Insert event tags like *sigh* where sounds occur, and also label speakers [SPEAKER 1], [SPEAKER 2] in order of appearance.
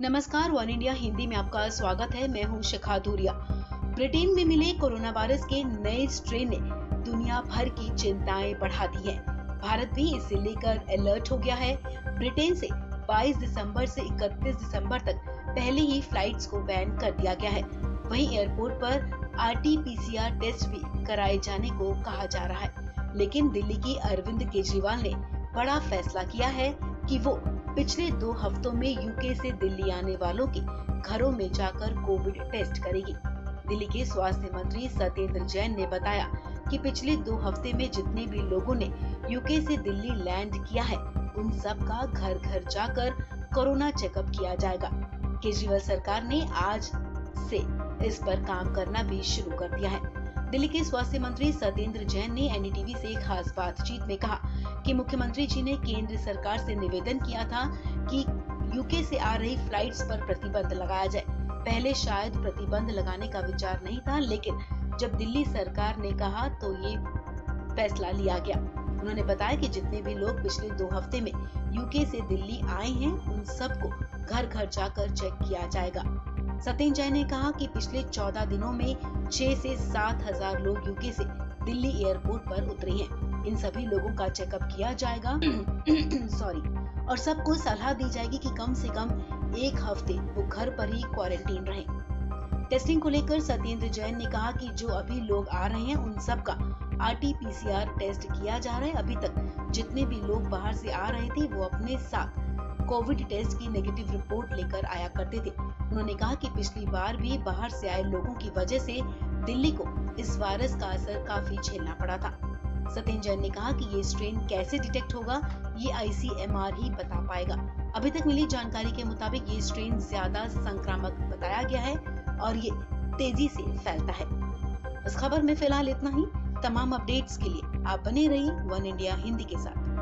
[SPEAKER 1] नमस्कार one India Hindi में आपका स्वागत है। मैं हूँ शिखा धूरिया। ब्रिटेन में मिले कोरोना वायरस के नए स्ट्रेन ने दुनिया भर की चिंताएँ बढ़ा दी हैं। भारत भी इसे लेकर अलर्ट हो गया है। ब्रिटेन से 22 दिसंबर से 31 दिसंबर तक पहले ही फ्लाइट्स को बैन कर दिया गया है। वहीं एयरपोर्ट पर आरटीपीसीआर टेस्ट भी कराए जाने को कहा जा रहा है। लेकिन दिल्ली की अरविंद केजरीवाल ने बड़ा फैसला किया है कि वो पिछले दो हफ्तों में यूके से दिल्ली आने वालों के घरों में जाकर कोविड टेस्ट करेगी। दिल्ली के स्वास्थ्य मंत्री सत्येंद्र जैन ने बताया कि पिछले दो हफ़्ते में जितने भी लोगों ने यूके से दिल्ली लैंड किया है, उन सब का घर घर जाकर कोरोना चेकअप किया जाएगा। केजरीवाल सरकार ने आज से इस पर काम करना भी शुरू कर दिया है। दिल्ली के स्वास्थ्य मंत्री सत्येंद्र जैन ने एनडीटीवी से खास बातचीत में कहा कि मुख्यमंत्री जी ने केंद्र सरकार से निवेदन किया था कि यूके से आ रही फ्लाइट्स पर प्रतिबंध लगाया जाए। पहले शायद प्रतिबंध लगाने का विचार नहीं था, लेकिन जब दिल्ली सरकार ने कहा तो ये फैसला लिया गया। उन्होंने बताया कि जितने भी लोग पिछले दो हफ़्ते में यूके से दिल्ली आए हैं, उन सबको घर घर जाकर चेक किया जाएगा। सत्यन जय ने कहा कि पिछले 14 दिनों में 6 से सात हज़ार लोग यूके से दिल्ली एयरपोर्ट पर उतरे हैं। इन सभी लोगों का चेकअप किया जाएगा। *coughs* सॉरी और सबको सलाह दी जाएगी कि कम से कम एक हफ़्ते वो घर पर ही क्वारंटीन रहें। टेस्टिंग को लेकर सत्येंद्र जैन ने कहा कि जो अभी लोग आ रहे हैं उन सब का आरटीपीसीआर टेस्ट किया जा रहा है। अभी तक जितने भी लोग बाहर से आ रहे थे वो अपने साथ कोविड टेस्ट की नेगेटिव रिपोर्ट लेकर आया करते थे। उन्होंने कहा कि पिछली बार भी बाहर से आए लोगों की वजह से दिल्ली को इस वायरस का असर काफ़ी झेलना पड़ा था। सत्यन जैन ने कहा कि ये स्ट्रेन कैसे डिटेक्ट होगा, ये आईसीएमआर ही बता पाएगा। अभी तक मिली जानकारी के मुताबिक ये स्ट्रेन ज़्यादा संक्रामक बताया गया है और ये तेज़ी से फैलता है। इस खबर में फ़िलहाल इतना ही। तमाम अपडेट्स के लिए आप बने रहिए वन इंडिया हिंदी के साथ।